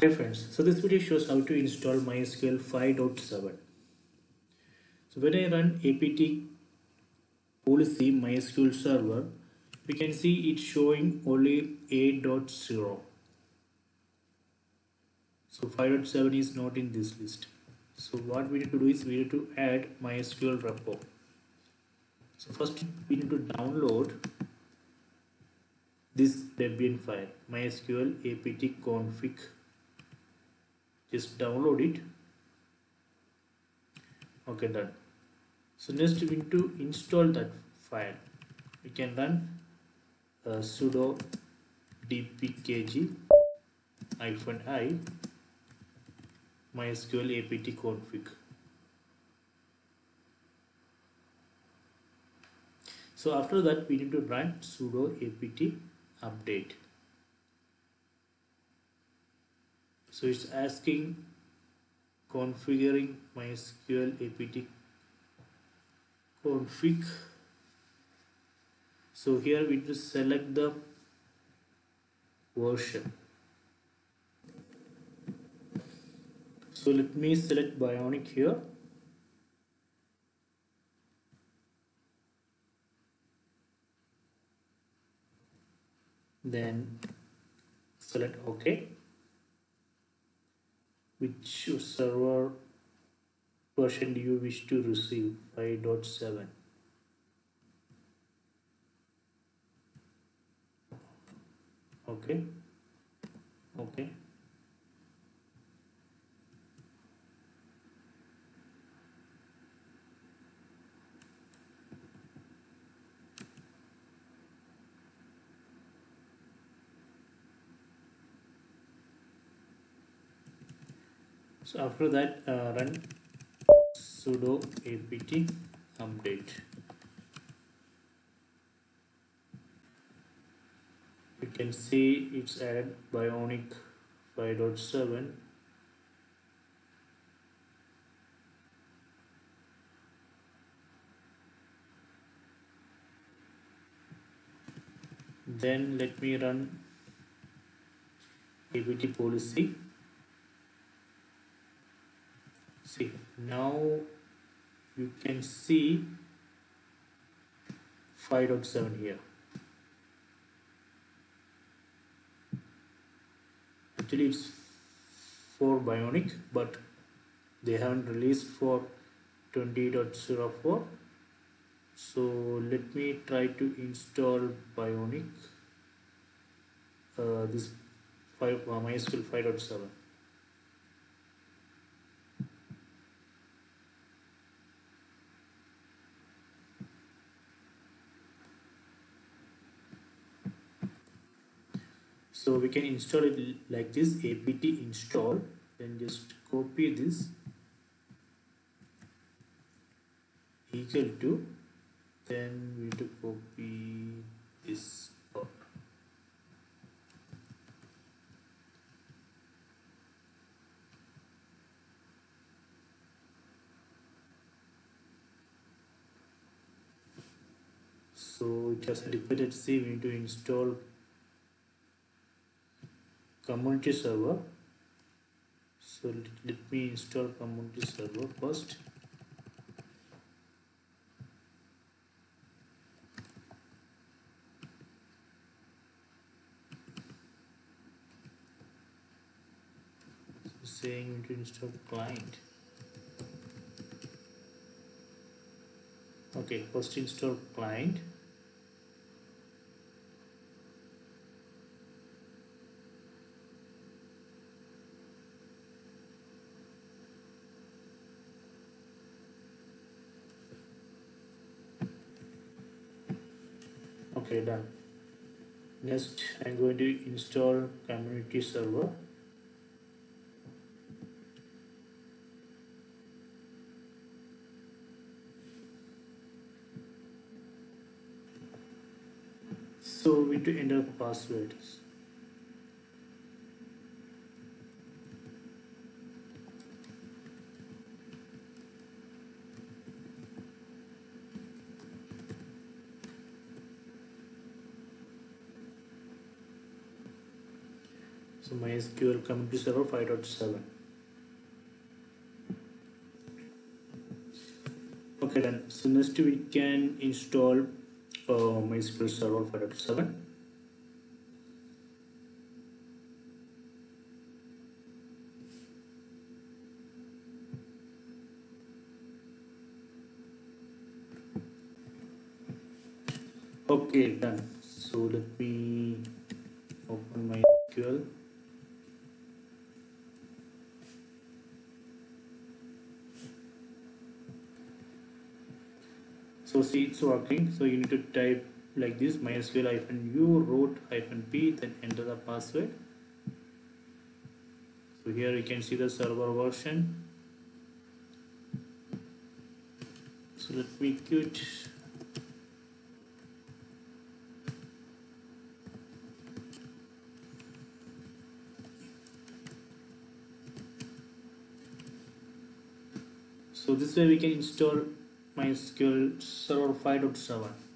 Hi friends, so this video shows how to install MySQL 5.7. So when I run apt policy MySQL server, we can see it's showing only 8.0. So 5.7 is not in this list. So what we need to do is we need to add MySQL repo. So first we need to download this Debian file MySQL apt config just download it. Okay done. So next we need to install that file. We can run uh, sudo dpkg hyphen i mysql apt config. So after that we need to run sudo apt update so it's asking configuring mysql apt config. So here we just select the version. So let me select bionic here. Then select ok which server version do you wish to receive? 5.7 okay. Okay so after that uh, run sudo apt update. You can see it's added bionic 5.7 then let me run apt policy see. Now you can see 5.7 here. Actually it's for bionic but they haven't released for 20.04 so let me try to install bionic uh, this 5 uh, mysql 5.7 so we can install it like this apt install then just copy this. Equal to then we need to copy this part. So has a dependency we need to install community server. So let, me install community server first. So saying to install client. Okay first install client okay done. Next i'm going to install community server. So we need to enter password so mysql community server 5.7 okay then. So next we can install uh, mysql server 5.7 okay done. So let me open my SQL so see it's working so you need to type like this mysql hyphen u root hyphen p then enter the password. So here you can see the server version. So let me quit. So this way we can install mysql server 5.7